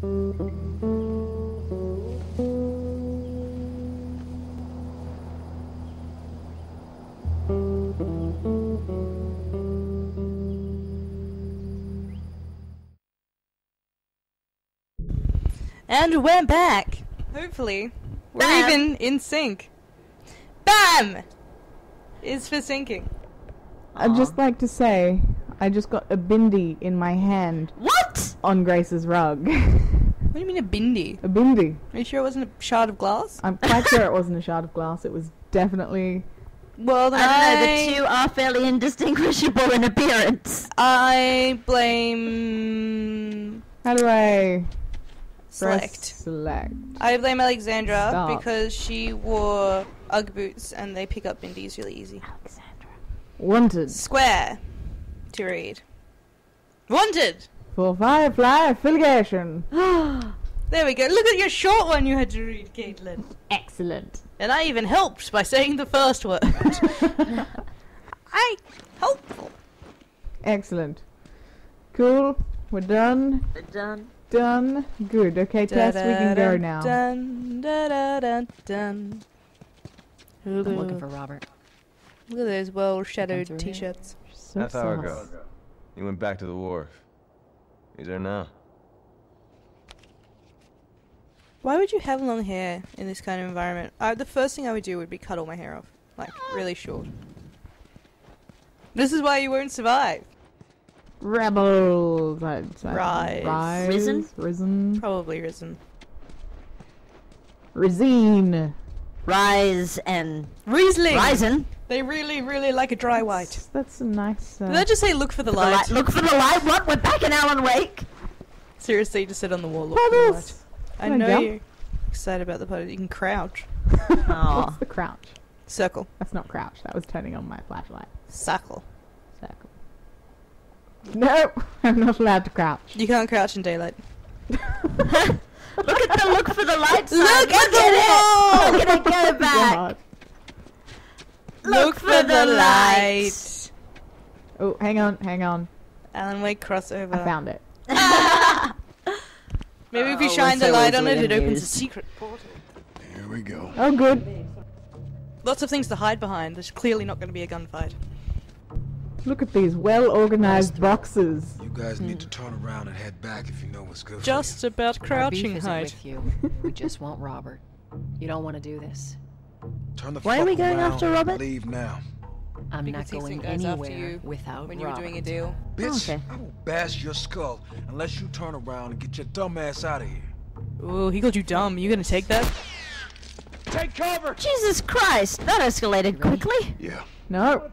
And we're back. Hopefully, we're Bam. even in sync. Bam is for syncing. I'd just like to say, I just got a bindi in my hand What? on Grace's rug. What do you mean a bindi? a bindi. Are you sure it wasn't a shard of glass? I'm quite sure it wasn't a shard of glass. It was definitely. Well, then I don't know, the two are fairly indistinguishable in appearance. I blame How do I press select. Select. I blame Alexandra Stop. because she wore UGG boots and they pick up bindis really easy. Alexandra. Wanted Square to read. Wanted. For Firefly affiliation. There we go. Look at your short one you had to read, Caitlin. Excellent. And I even helped by saying the first word. I helpful. Excellent. Cool. We're done. We're done. Done. Good. Okay, Tess, we can go now. Dun, da, da, dun, dun. I'm looking for Robert. Look at those well shadowed t shirts. So That's how it sauce. goes. He went back to the wharf. He's there now. Why would you have long hair in this kind of environment? Uh, the first thing I would do would be cut all my hair off. Like, really short. This is why you won't survive. Rebels. I'd say. Rise. Rise. Risen? Risen. Probably risen. Rosine. Rise and Riesling! Risen. They really, really like a dry white. That's, that's a nice. Uh, Did I just say look for the The light? light. Look for the light. What? We're back in Alan Wake. Seriously, just sit on the wall. Look for the light. I know jump? you're excited about the puddle. You can crouch. Aw. What's the crouch? Circle. That's not crouch. That was turning on my flashlight. Circle. Circle. No, I'm not allowed to crouch. You can't crouch in daylight. Look at the look for the light. sign. Look at the it. wall! Look at it. Go back. God. Look for the light. Oh, hang on, hang on. Alan Wake crossover. I found it. Maybe if you uh, shine the light on it, it opens a secret portal. Here we go. Oh, good. Lots of things to hide behind. There's clearly not going to be a gunfight. Look at these well-organized boxes. You guys need to hmm. turn around and head back if you know what's good Just about Our beef crouching isn't height. with you. We just want Robert. You don't want to do this. Turn the Why are fuck we going around after Robert? Leave now. I'm Because not going goes after anywhere you without When you were Robert. doing a deal. Bitch, oh, Okay. I will bash your skull unless you turn around and get your dumb ass out of here. Ooh, he called you dumb. You gonna take that? Take cover! Jesus Christ, that escalated quickly. Yeah. No.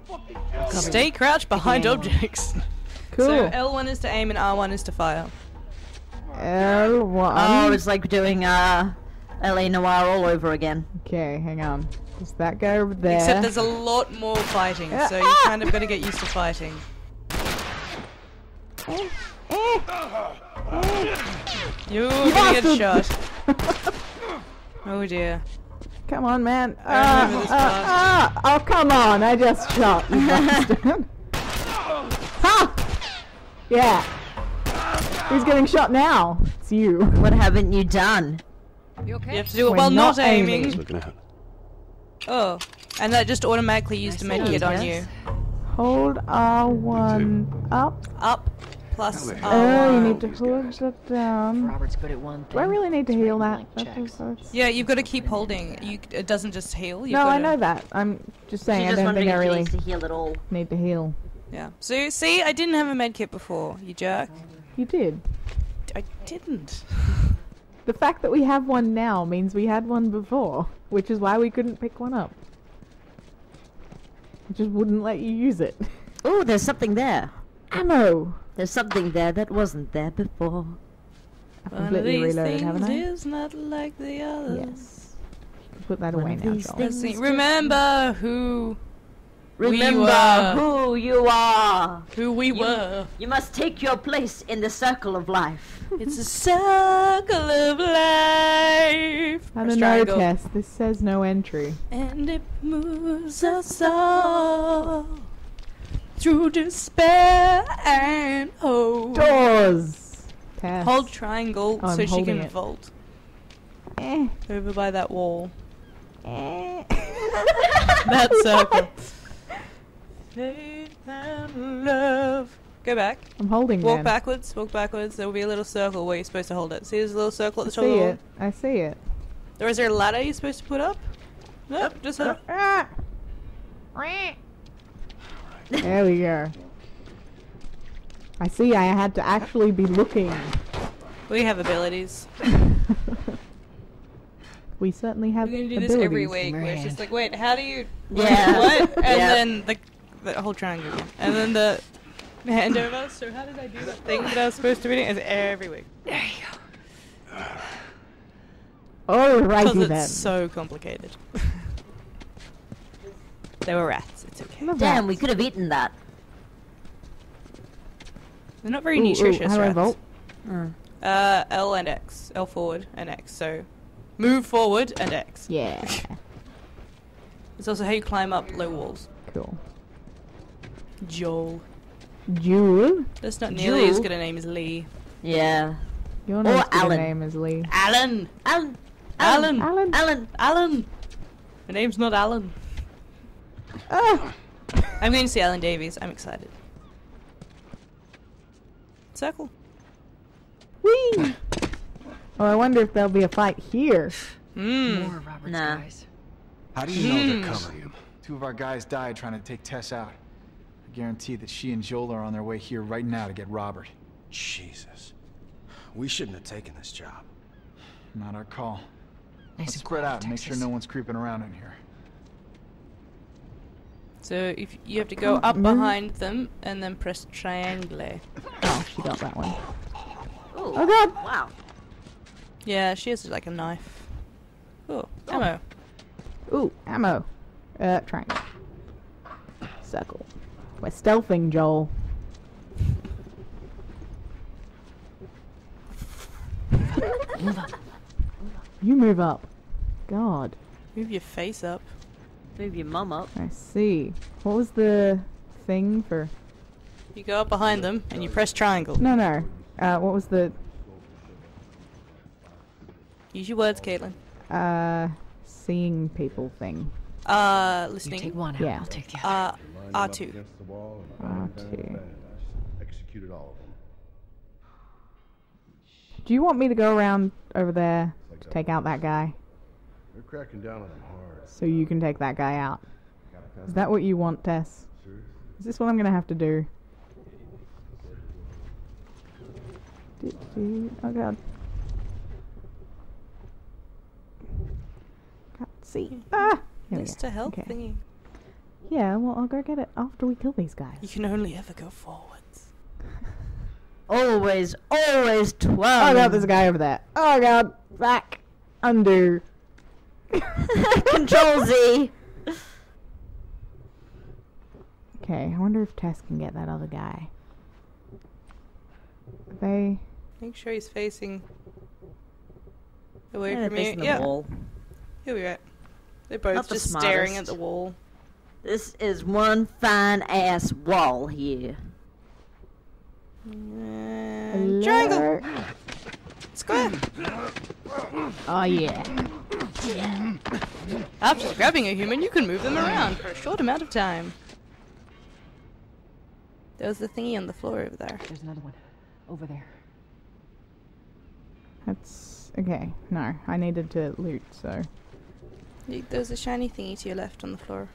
Stay crouched behind objects. Cool. So L1 is to aim and R1 is to fire. L1. Oh, it's like doing uh, LA Noire all over again. Okay, hang on. Does that go over there? Except there's a lot more fighting, Yeah. so you kind of got to get used to fighting. Eh, eh. You're gonna get shot. oh dear. Come on, man. I remember this ah, ah. Oh, come on. I just shot, you bastard. ha! Yeah. Who's getting shot now? It's you. What haven't you done? You okay? You have to do it We're while not, not aiming. aiming. Oh. And that just automatically used to make it those on you. Hold R1 up. Up plus Hell yeah. Oh, uh, you need to hold it down. Robert's good at one thing. Do I really need to It's heal that? blank That that's- Yeah, you've got to keep holding. You, it doesn't just heal. You've No, got I to, know that. I'm just saying She's I don't think I really needs to heal it all. need to heal. Yeah. So see, I didn't have a med kit before. You jerk. You did. I didn't. The fact that we have one now means we had one before, which is why we couldn't pick one up. It just wouldn't let you use it. Oh, there's something there. Ammo! There's something there that wasn't there before. I've One completely reloaded, haven't I? is not like the others. Yes. Put that One away now, Joel. Remember who We Remember were. who you are. who we You- were. You must take your place in the circle of life. It's a circle of life. I Press don't know, triangle. Tess. This says no entry. And it moves us all through despair and hope. Doors! Tess. Hold triangle Oh, I'm so she can it. vault Eh, over by that wall. eh. that circle. Faith and love. Go back. I'm holding Walk then. backwards. Walk backwards. There will be a little circle where you're supposed to hold it. See, there's a little circle at I the top of see the wall. it. I see it. Or is there a ladder you're supposed to put up? Nope, just hold. Ah. There we go. I see. I had to actually be looking. We have abilities. we certainly have. Abilities. We're gonna do this every abilities. week. Where it's just like, wait, how do you? Yeah. What? And Yeah. then the, the whole triangle, again. and then the hand over. So how did I do that thing that I was supposed to be doing? It's every week. There you go. Oh, right. Because it's then. so complicated. they were rats. It's okay. Damn, that. we could have eaten that. They're not very Ooh, ooh, nutritious. how do I rats. vote? Mm. Uh, L and X. L forward and X. So move forward and X. Yeah. It's also how you climb up low walls. cool. Joel. Jewel. That's not nearly as Joel? good a name as Lee. Yeah. Your Or nice good Alan. name is Lee. Alan. Alan. Alan. Alan. Alan. Alan. My name's not Alan. Ah. I'm going to see Alan Davies. I'm excited. Circle. Whee! Oh, I wonder if there'll be a fight here. Mmm. More Robert's Nah. guys. How do you know Hmm. they're coming? Two of our guys died trying to take Tess out. I guarantee that she and Joel are on their way here right now to get Robert. Jesus. We shouldn't have taken this job. Not our call. Nice Let's spread quiet, out and make sure no one's creeping around in here. So if you have to go up behind them and then press triangle. Oh, she got that one. Ooh. Oh god! Wow. Yeah, she has like a knife. Oh, ammo. Ooh, ammo. Uh, triangle. Circle. We're stealthing, Joel. You move up. God, Move your face up. Move your mum up. I see. What was the thing for? You go up behind them and you press triangle. No, no. Uh, what was the Use your words, Caitlin. uh seeing people thing? Uh, listening. You take one out, Yeah. I'll take the other. Uh, R2. R2. Executed all of them. Do you want me to go around over there to take out that guy, They're cracking down on them hard. so you can take that guy out? Is that what you want, Tess? Is this what I'm gonna have to do? Do- do- Oh god. Can't see. Ah! Here we go. to help Okay. thingy. Yeah, well, I'll go get it after we kill these guys. You can only ever go forwards. Always, always twelve. Oh god, there's a guy over there. Oh god, back, undo. Control Z. Okay, I wonder if Tess can get that other guy. They. Make sure he's facing away Yeah, from you. facing the Yeah, wall. he'll be. They're both Not the just staring at the wall. This is one fine ass wall here. And triangle. Hello? Square. Oh yeah. After grabbing a human, you can move them around for a short amount of time. There was the thingy on the floor over there. There's another one. Over there. That's okay. No, I needed to loot, so There's a shiny thingy to your left on the floor.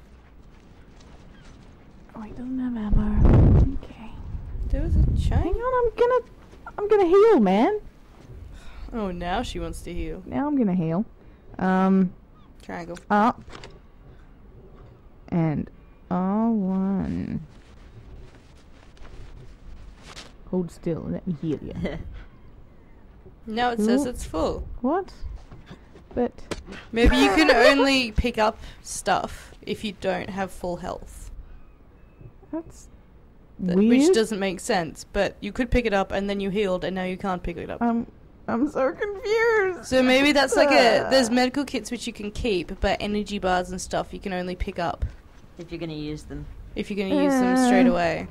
Oh, he doesn't have ammo. Okay. There was a Hang on, I'm gonna, I'm gonna heal, man. Oh, now she wants to heal. Now I'm gonna heal. Um, Triangle. up and R1. Hold still. Let me heal you. no, it says it's full. what? But Maybe you can only pick up stuff if you don't have full health. that's Th- weird. Which doesn't make sense, but you could pick it up and then you healed and now you can't pick it up. I'm, I'm so confused. So maybe that's like a there's medical kits which you can keep, but energy bars and stuff you can only pick up If you're gonna use them. if you're gonna use them straight Uh. away.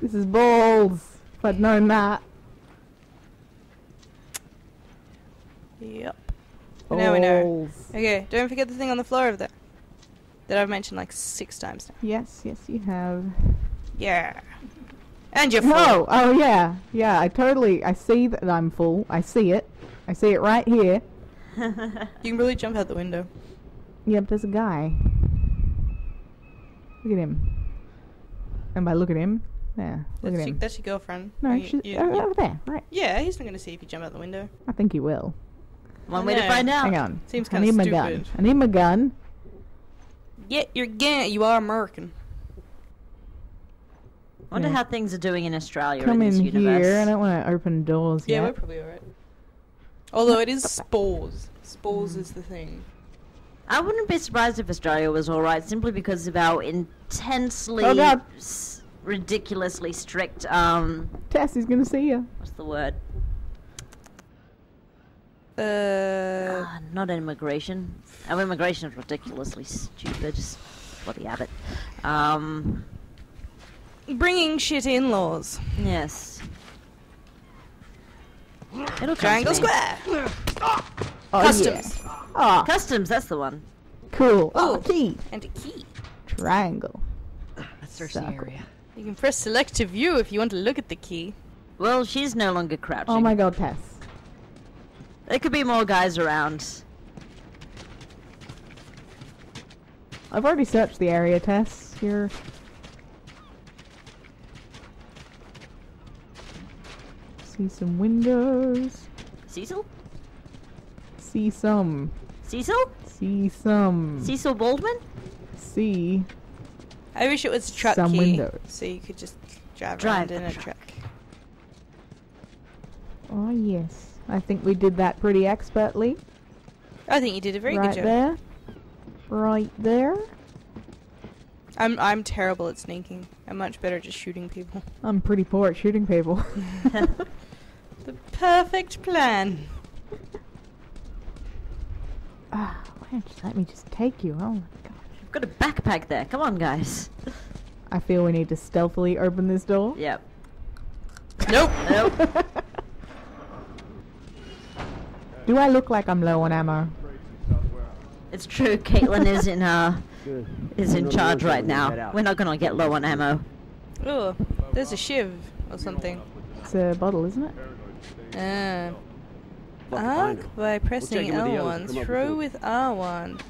This is balls. If I'd known that. Yep. Now we know. Okay, don't forget the thing on the floor over there. That I've mentioned like six times now. Yes, yes, you have. Yeah. And you're full. No, oh yeah, yeah. I totally. I see that I'm full. I see it. I see it right here. You can really jump out the window. Yep, there's a guy. Look at him. And by look at him, yeah, look That's, at your, him. that's your girlfriend. No, You- she's you- oh, you- over there, right? yeah, he's not going to see if you jump out the window. I think he will. One way to find out. Hang on. Seems I kinda need my stupid. gun. I need my gun. Yeah, you're gay. You are American. Wonder Yeah. how things are doing in Australia Come in in this universe. here. I don't want to open doors Yeah, we're probably alright. Although it is spores. Spores is the thing. I wouldn't be surprised if Australia was alright simply because of our intensely, Oh, God. s- ridiculously strict, um, Tess, he's gonna see you. what's the word? Uh, Ah, not immigration. Our immigration is ridiculously stupid. Just bloody Abbott. Um, bringing shit in laws. yes. It'll Triangle me. square. Oh, Customs. Yeah. Oh, Customs, that's the one. cool. Oh, Ooh. key. And a key. Triangle. Ah, Let's search the area. You can press select to view if you want to look at the key. Well, she's no longer crouching. Oh my god, Tess. There could be more guys around. I've already searched the area, Tess. You're. See some windows. Cecil? See some. Cecil? See some. Cecil Baldwin? See. I wish it was a truck Some key, windows. so you could just drive, Drive around in the a truck. truck. Oh yes. I think we did that pretty expertly. I think you did a very right good job. there. Right there. I'm I'm terrible at sneaking. I'm much better at just shooting people. I'm pretty poor at shooting people. The perfect plan. Ah, why don't you let me just take you? Oh my god. I've got a backpack there. Come on, guys. I feel we need to stealthily open this door. Yep. Nope. Nope. Do I look like I'm low on ammo? it's true. Caitlin is in uh is in charge right now. We're not gonna get low on ammo. Oh, there's a shiv or something. It's a bottle, isn't it? Ah. Fuck if I Arc by pressing in with the others L1. to Throw with with R1.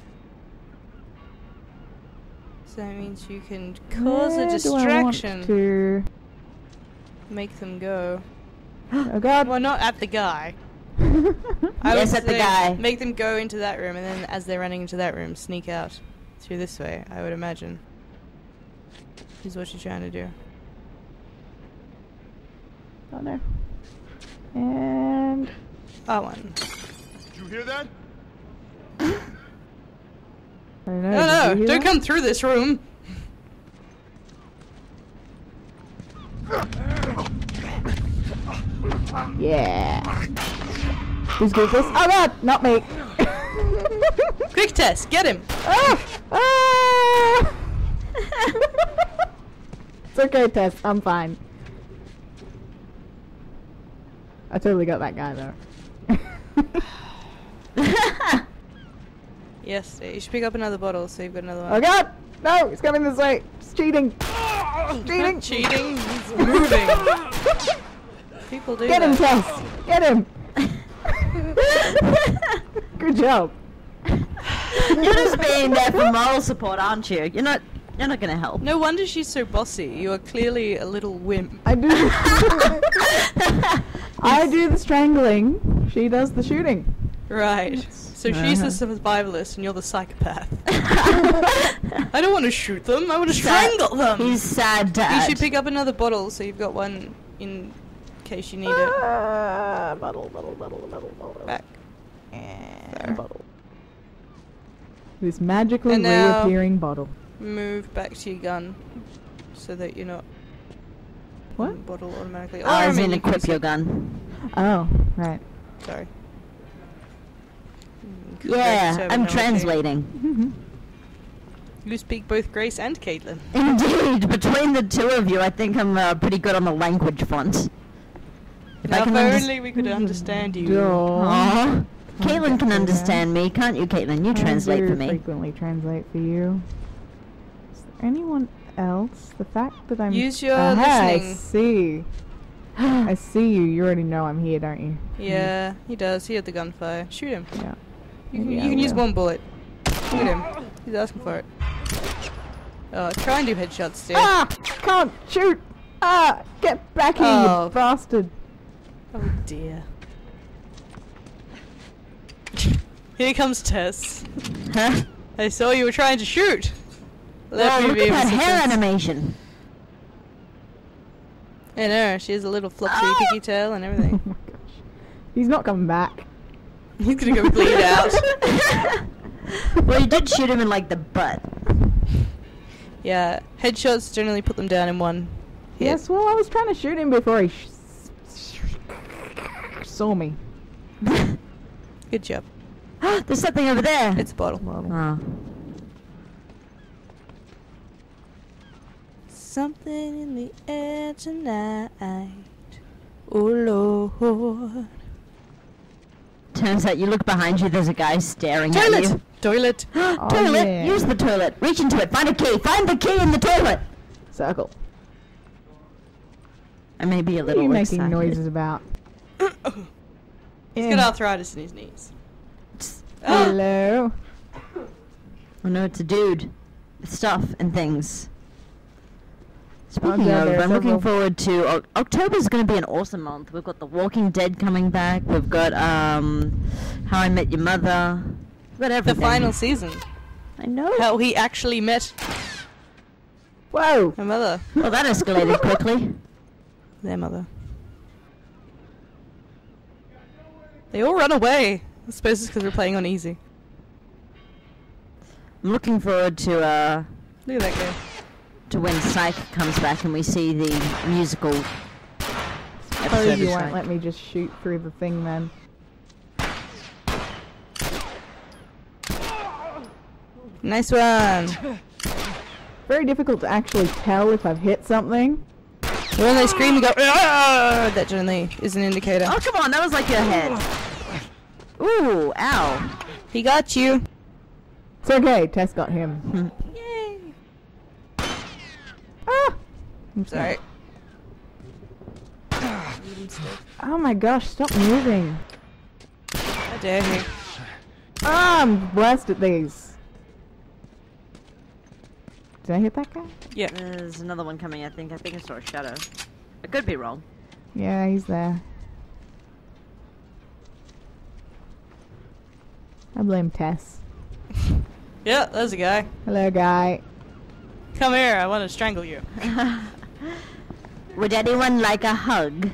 So that means you can cause Where a do I want distraction. to- Make them go. Oh god. Well, not at the guy. I Yes, would at the guy. Make them go into that room, and then as they're running into that room, sneak out through this way. I would imagine. Is what you're trying to do. oh no. And R1. Did you hear that? I don't know. No, no, don't that? come through this room. Yeah. Who's good at this? Oh god, not me. Quick test, get him. Oh! Ah! it's okay, Tess. I'm fine. I totally got that guy though. Yes, you should pick up another bottle so you've got another one. oh god! No, he's coming this way. It's cheating. cheating. Cheating, he's moving. People do Get him, that. Tess. Get him. Good job. You're just being there for moral support, aren't you? You're not. You're not gonna help. No wonder she's so bossy. You are clearly a little wimp. I do. I do the strangling. She does the shooting. Right. So she's the Uh-huh. survivalist and you're the psychopath. I don't want to shoot them. I want to strangle them. He's sad You should pick up another bottle so you've got one in case you need it. Ah, bottle, bottle, bottle, bottle, bottle. Back. And bottle. This magically And now- reappearing bottle. Move back to your gun so that you're not What? in bottle automatically. Oh, as mean, in you can equip your gun. Oh, right. Sorry. Mm, Yeah, I'm translating. You speak both Grace and Caitlin. Indeed, between the two of you, I think I'm uh, pretty good on the language front. If Now, I if can unders- only we could understand you. Duh. Caitlin can understand me, can't you, Caitlin? You I translate for me. I frequently translate for you. Is there anyone else? The fact that I'm Use your Aha, I see. I see you. You already know I'm here, don't you? Yeah, he does. He had the gunfire. Shoot him. Yeah. You can, you can use one bullet. Shoot him. He's asking for it. Oh, try and do headshots, Steve. Ah! Can't shoot! Ah! Get back here, Oh. you bastard! Oh dear. Here comes Tess. Huh? I saw you were trying to shoot. Let Oh, me look be at of that hair animation. I know, she has a little flopsy Ah! piggy tail and Oh everything. my gosh. He's not coming back. He's gonna go bleed out. well, you did shoot him in like the butt. Yeah, headshots generally put them down in one hit. Yes, well, I was trying to shoot him before he sh- saw me. Good job. There's something over there. It's a bottle. Oh. Something in the air tonight. Oh Lord. Turns out you look behind you, there's a guy staring at you. Toilet! Oh, toilet! yeah. Use the toilet. Reach into it. Find a key. Find the key in the toilet. Circle. I may be a What are little you making noises about? He's Yeah. got arthritis in his knees. Hello. Oh no, it's a dude. With stuff and things. Speaking of, I'm looking forward to October. is going to be an awesome month. We've got The Walking Dead coming back. We've got um, How I Met Your Mother. We've got The final season. I know. How he actually met Whoa! her mother. Well, that escalated quickly. Their mother. They all run away. I suppose it's because we're playing on easy. I'm looking forward to uh, Look at that guy. To when Psych comes back and we see the musical. Suppose episode oh, you of won't let me just shoot through the thing then. Nice one. Very difficult to actually tell if I've hit something. When they scream and go, that generally is an indicator. Oh, come on, that was like your head. Ooh, ow. He got you. It's okay, Tess got him. Yay. ah! I'm Sorry. Oh my gosh, stop moving. How dare he? Ah, I'm blessed at these. Did I hit that guy? Yeah. There's another one coming, I think. I think I saw a shadow. I could be wrong. Yeah, he's there. I blame Tess. Yeah, there's a guy. Hello, guy. Come here, I want to strangle you. Would anyone like a hug?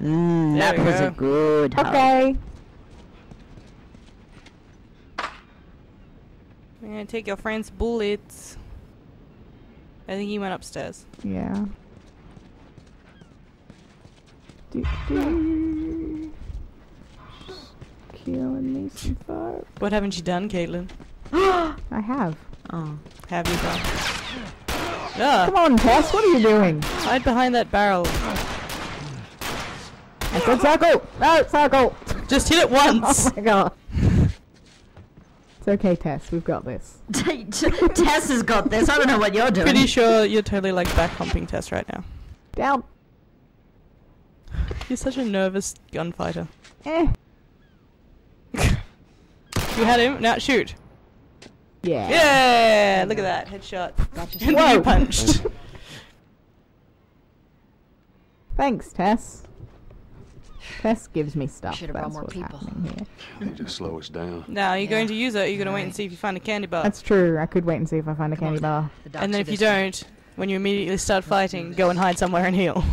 Mm, that was go. a good hug. Okay. I'm gonna take your friend's bullets. I think he went upstairs. Yeah. Do, do. Killing me some fuck. What haven't you done, Caitlin? I have. Oh. Have you done? Ah, Come on, Tess, what are you doing? hide behind that barrel. I said circle! No, circle! Just hit it once. Oh my god. It's okay, Tess, we've got this. Tess has got this. I don't know what you're doing. Pretty sure you're totally like back humping Tess right now. Down. You're such a nervous gunfighter. Eh. You had him. Now shoot. Yeah. Yeah, look at that headshot. and Whoa. you punched. Thanks, Tess. Tess gives me stuff. Should've brought more what's people. happening here. They just slow us down. now you're going to use it. You're going to wait and see if you find a candy bar. That's true. I could wait and see if I find a Come on. candy bar. The and then if you don't, when you immediately start fighting, go and hide somewhere and heal.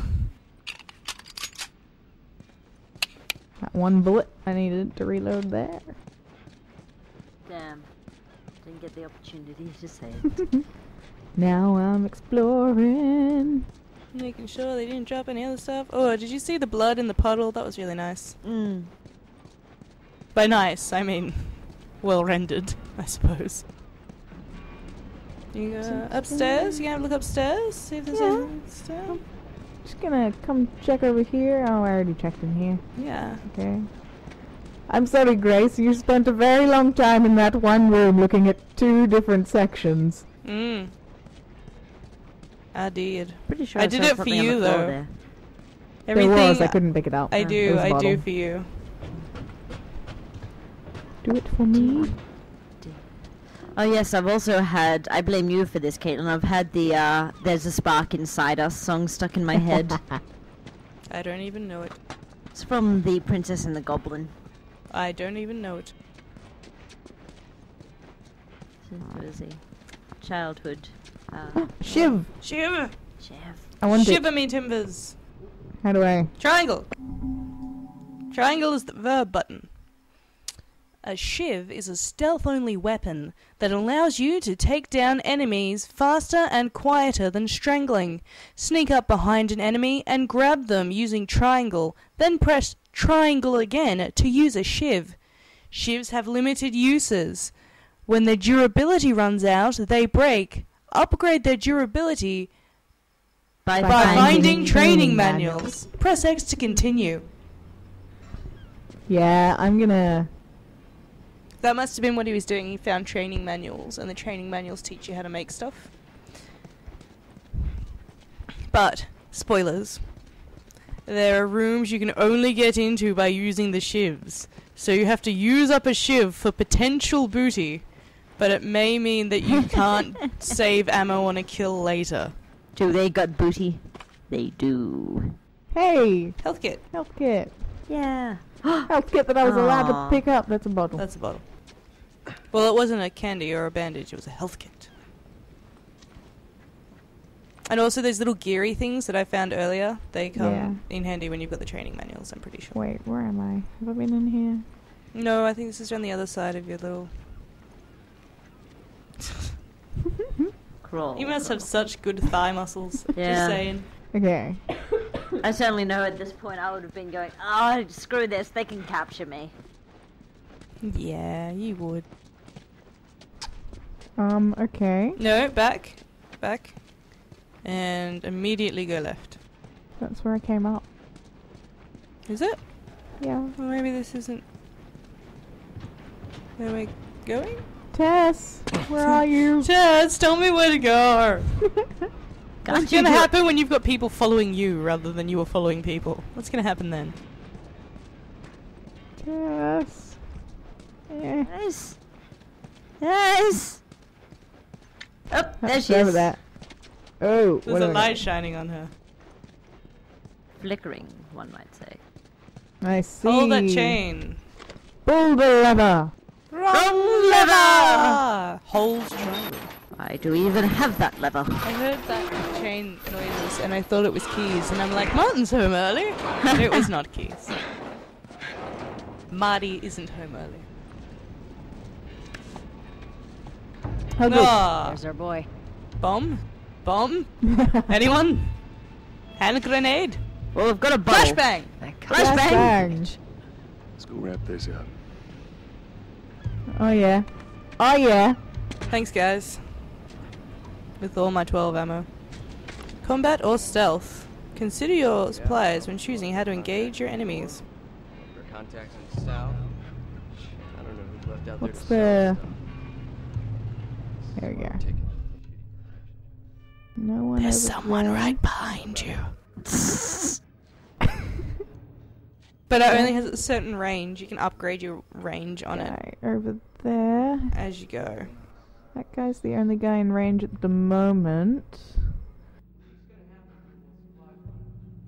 That one bullet I needed to reload there. Damn. Didn't get the opportunity to say it. Now I'm exploring. Making sure they didn't drop any other stuff. Oh, did you see the blood in the puddle? That was really nice. mm. By nice, I mean well rendered, I suppose. You go upstairs? You gonna have a look upstairs? See if there's Yeah. anything upstairs? Just gonna come check over here. Oh, I already checked in here. Yeah. Okay. I'm sorry, Grace. You spent a very long time in that one room looking at two different sections. Mm. I did. Pretty sure I I, did it for you, the though. There. Everything there was. I couldn't pick it out. I It do. I do for you. Do it for me. Oh yes, I've also had. I blame you for this, Caitlin. I've had the uh, "There's a Spark Inside Us" song stuck in my head. I don't even know it. it's from The Princess and the Goblin. I don't even know it. What is he? Childhood. Uh, Shiv. Shiv! Chef. I want it. Shiver me timbers. How do I? Triangle. Triangle is the verb button. A shiv is a stealth only weapon that allows you to take down enemies faster and quieter than strangling. Sneak up behind an enemy and grab them using triangle, then press triangle again to use a shiv. Shivs have limited uses. When their durability runs out, they break. Upgrade their durability By, By by finding finding training training manuals. manuals. Press X to continue. Yeah, I'm gonna. That must have been what he was doing. He found training manuals, and the training manuals teach you how to make stuff. But, spoilers. There are rooms you can only get into by using the shivs. So you have to use up a shiv for potential booty, but it may mean that you can't save ammo on a kill later. Do they got booty? They do. Hey, Health kit. health kit. Yeah. Health kit that I was allowed to pick up. That's a bottle. That's a bottle. Well, it wasn't a candy or a bandage, it was a health kit. And also those little geary things that I found earlier, they come Yeah. in handy when you've got the training manuals, I'm pretty sure. Wait, where am I? Have I been in here? No, I think this is on the other side of your little... Crawl. You must have such good thigh muscles. Just saying. Okay. I certainly know at this point I would have been going, oh, screw this, they can capture me. Yeah, you would. Um. Okay. No, back. Back. And immediately go left. That's where I came up. Is it? Yeah. Well, maybe this isn't... Where we're going? Tess, where are you? Tess, tell me where to go. What's gonna happen when you've got people following you rather than you are following people? What's gonna happen then? Tess. Eh. Yes. Yes. Oh, there That's she over is. There. Oh, There's what a light doing? shining on her. Flickering, one might say. I see. Hold that chain. Pull the lever. Wrong lever! Hold triangle. I do even have that lever? I heard that chain noises and I thought it was keys and I'm like, Martin's home early. And it was not keys. Marty isn't home early. How good. Ah, There's our boy. bomb? Bomb? Anyone? Hand grenade? Well, we've got a bottle. Flashbang! Flashbang! Flashbang. Let's go wrap this up. Oh yeah. Oh yeah. Thanks, guys. With all my 12 ammo. Combat or stealth? Consider your supplies when choosing how to engage your enemies. For contacts in south. I don't know who left out What's there the? to sell stuff. There we go. Ticket. No one. There's someone there. right behind you. But it only has a certain range. You can upgrade your range on it over there. as you go. That guy's the only guy in range at the moment.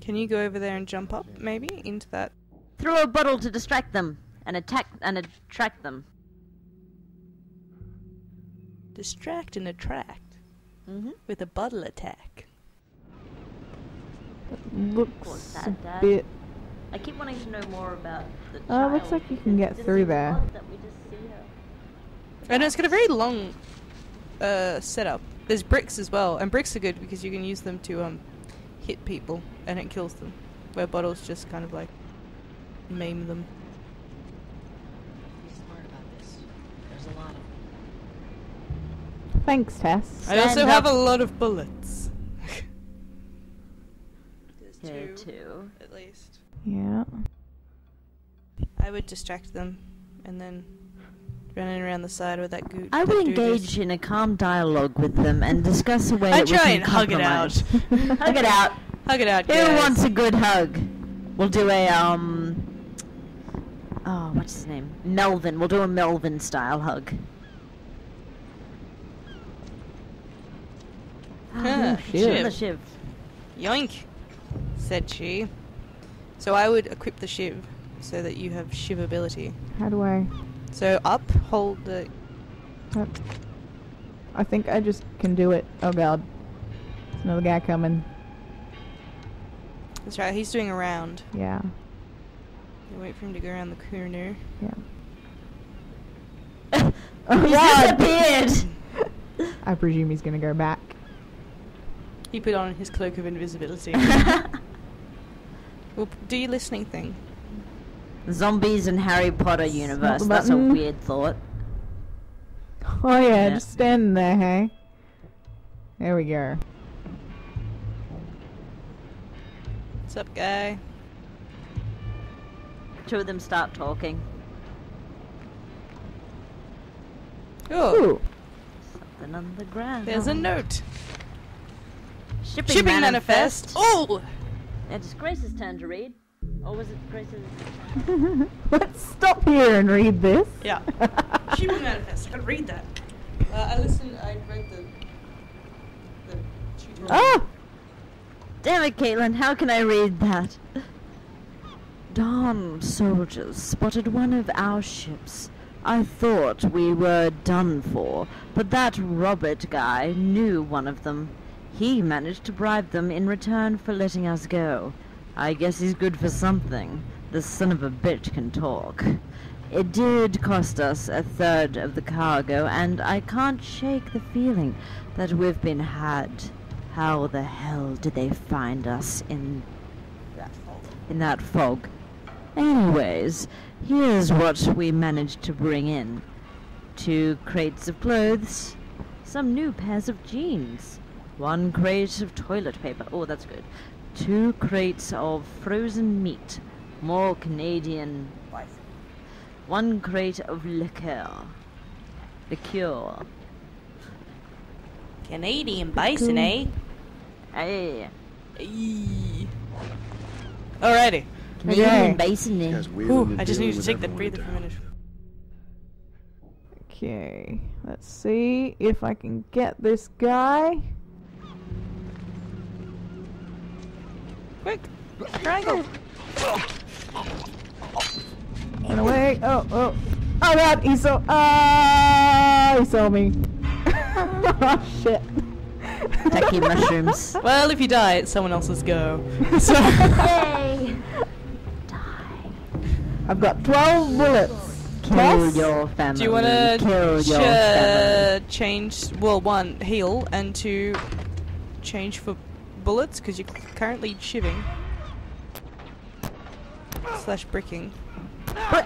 Can you go over there and jump up, maybe, into that? Throw a bottle to distract them and attack and attract them. Distract and attract Mm-hmm. with a bottle attack. That Looks What's a that, Dad? bit. I keep wanting to know more about the Oh, looks like you can get through there. And it's got a very long uh, setup. There's bricks as well, and bricks are good because you can use them to um, hit people, and it kills them. Where bottles just kind of like maim them. Be smart about this. There's a lot of Thanks, Tess. I also Stand have a lot of bullets. There's Here two, too. at least. Yeah. I would distract them, and then running around the side with that goo. I would dude is- engage in a calm dialogue with them and discuss a way I try and hug it out. hug it out. Hug it out, Who guys. wants a good hug? We'll do a um. Oh, what's his name? Melvin. We'll do a Melvin style hug. Huh, Shiv. The shiv. shiv. Yoink, said she. So I would equip the shiv so that you have shiv ability. How do I? So up, hold the. Up. I think I just can do it. Oh god. There's another guy coming. That's right. He's doing a round. Yeah. You wait for him to go around the corner. Yeah. Oh He's god! disappeared. I presume he's gonna go back. He put on his cloak of invisibility. well, do your listening thing. Zombies and Harry Potter universe. That's a weird thought. Oh yeah, Yeah. just standing there, hey. There we go. What's up, guy? Two of them start talking. Oh, Ooh. Something on the ground. there's a note. Shipping, Shipping manifest. Oh, It's Grace's turn to read. Or was it Grace's? Let's stop here and read this. yeah. Shipping manifest. I can read that. Uh, I listened. I read the. The tutorial. Ah! Damn it, Caitlin, how can I read that? Dawn soldiers spotted one of our ships. I thought we were done for, but that Robert guy knew one of them. He managed to bribe them in return for letting us go. I guess he's good for something. The son of a bitch can talk. It did cost us a third of the cargo, and I can't shake the feeling that we've been had. How the hell did they find us in that fog? In that fog. Anyways, here's what we managed to bring in. Two crates of clothes, some new pairs of jeans, one crate of toilet paper. Oh, that's good. Two crates of frozen meat, more Canadian bison. One crate of liqueur. Liqueur. Canadian bison, eh? Hey, Eee. Alrighty. Canadian bison. eh? Guys, wheeling Whew, and I just need to take that everyone breather for a minute. Okay, let's see if I can get this guy. Quick, triangle. Run away. Oh, oh. Oh god, he saw. Ah, he saw me. oh shit. Techie mushrooms. Well, if you die, it's someone else's go. So. Hey! I've got 12 bullets. Kill Tess? your family. Do you want to kill your family? change? Well, one heal and two change for bullets because you're currently shivving. Slash bricking. Brick.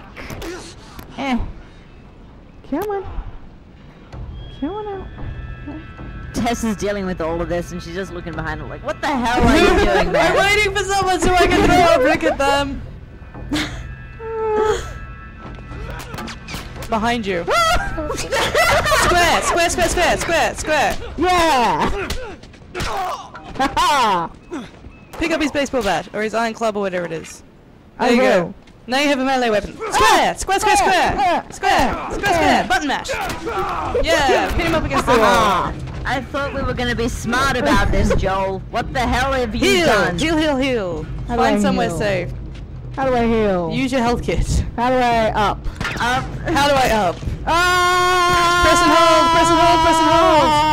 Eh. Come on. Come on out. Tess is dealing with all of this, and she's just looking behind her like, "What the hell are you doing, I'm waiting for someone so I can throw a brick at them. Behind you. square, square, square, square, square, square. Yeah! Haha! Pick up his baseball bat or his iron club or whatever it is. I There you will. go. Now you have a melee weapon. Square, square, square, square, square, square, square. Button mash. Yeah, pin him up against the wall. Ah, I thought we were gonna be smart about this, Joel. What the hell have you Heal, done? heal, heal, heal. How do I Find somewhere heal? safe. How do I heal? Use your health kit. How do I up? Up. How do I up? Ah! Press and hold, press and hold, press and hold.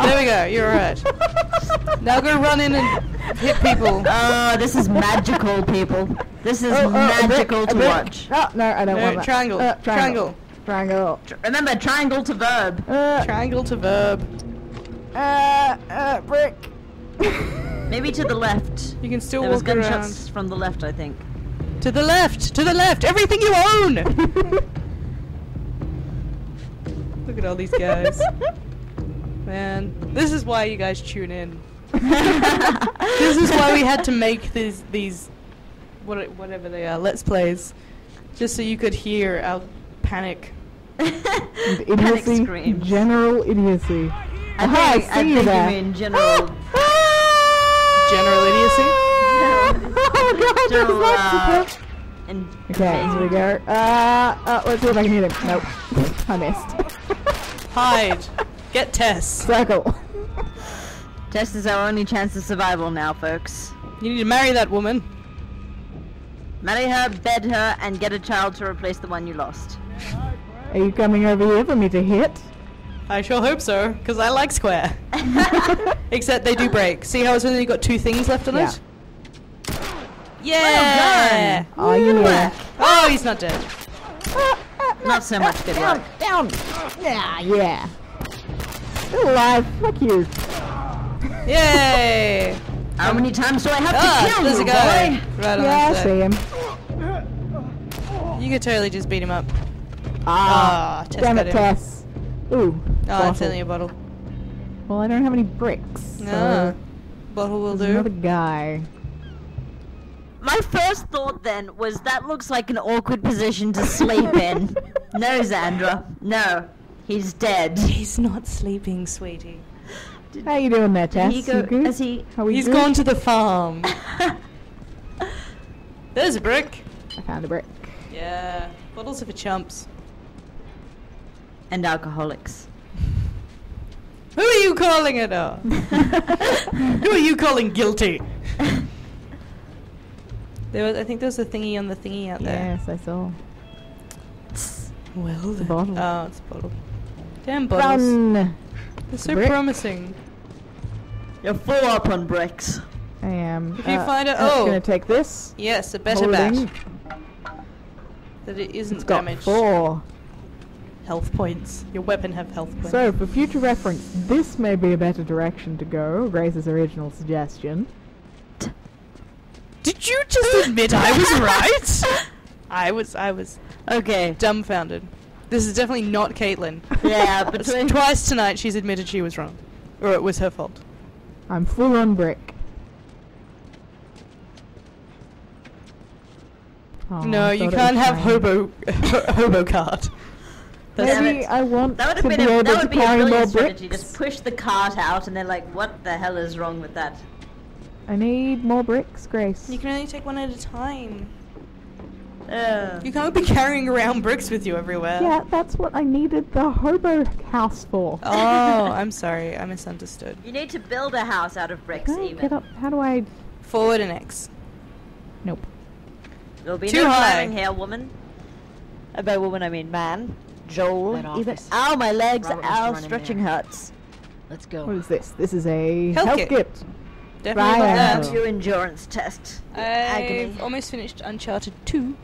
There we go. You're alright. Now go run in and hit people. Oh, this is magical, people. This is Oh, oh, a brick, magical to watch. Oh, no, I don't No, want that. triangle, Uh, triangle. Triangle. Remember, triangle to verb. Uh, Triangle to verb. uh, uh, brick. Maybe to the left. You can still There was walk around. gunshots from the left, I think. To the left! To the left! Everything you own! Look at all these guys. Man, this is why you guys tune in. this is why we had to make these these what whatever they are let's plays Just so you could hear our panic. And Panic screams. General idiocy. I Aha, think, I see you think there. you mean general. General idiocy? oh god, general, that's uh, and Okay, here we go. Uh, uh, let's see if I can hit him. Nope. I missed. Hide. Get Tess. Circle. Tess is our only chance of survival now, folks. You need to marry that woman. Marry her, bed her, and get a child to replace the one you lost. Are you coming over here for me to hit? I sure hope so, because I like square. Except they do break. See how it's only got two things left on Yeah. it? Yeah! Oh yeah. Oh, he's not dead. Ah, ah, not so ah, much good Down, work. down. Yeah, yeah. Still alive. Fuck you. Yay! How many times do I have Ah, to kill there's you, a guy. boy? Right on Yeah, I see him. You could totally just beat him up. Ah, Ah, Tess damn got it, him. Tess. Ooh. Oh, it's bottle. only a bottle. Well, I don't have any bricks. So Ah, bottle will there's do. another guy. My first thought then was that looks like an awkward position to sleep in. no, Zandra. No. He's dead. He's not sleeping, sweetie. How you doing there, Tess? he go- you is he- How we He's good? gone to the farm. There's a brick. I found a brick. Yeah, bottles are for chumps. and alcoholics. Who are you calling it? Oh. Who are you calling guilty? There was, I think there's a thingy on the thingy out there. Yes, I saw. Well, a bottle. Oh, it's a bottle. Uh, Damn bottles. Run! They're so Brick. promising. You're full up on bricks. I am. If you uh, find it- I'm oh. gonna take this. Yes, a better holding. bat. That it isn't It's got damaged. four. Health points. Your weapon have health points. So, for future reference, this may be a better direction to go. Grace's original suggestion. Did you just admit I was right? I was I was Okay. dumbfounded. This is definitely not Caitlin. Yeah, It's between Twice tonight she's admitted she was wrong. Or it was her fault. I'm full on brick. Oh, no, you can't have hobo hobo card. That's Maybe. I want that would to have be been a, able that to would be a carry more strategy. bricks. Just push the cart out, and they're like, "What the hell is wrong with that?" I need more bricks, Grace. you can only take one at a time. Uh, You can't be carrying around bricks with you everywhere. Yeah, that's what I needed the hobo house for. Oh, I'm sorry. I misunderstood. you need to build a house out of bricks, Can I even. get up? How do I? Forward and X. Nope. There'll be Too no high. climbing here, woman. Uh, by woman, I mean man. Joel. That Even. office. Ow, my legs. Robert was Ow, running stretching there. hurts. Let's go. What is this? This is a Health health, kit. kit. Definitely Right. got Yeah. that. Your endurance test. Agony. I've almost finished Uncharted 2,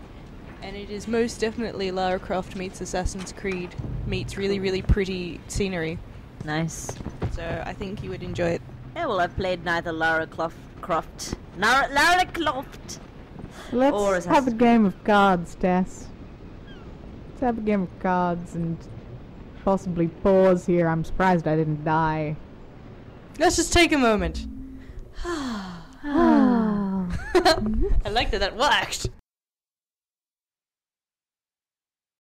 and it is most definitely Lara Croft meets Assassin's Creed meets really, really pretty scenery. Nice. So I think you would enjoy it. Yeah, well, I've played neither Lara Croft. Croft. Lara, Lara Croft. Let's Or have a game of cards, Tess. Let's have a game of cards and possibly pause here. I'm surprised I didn't die. Let's just take a moment. Ah. I like that that worked.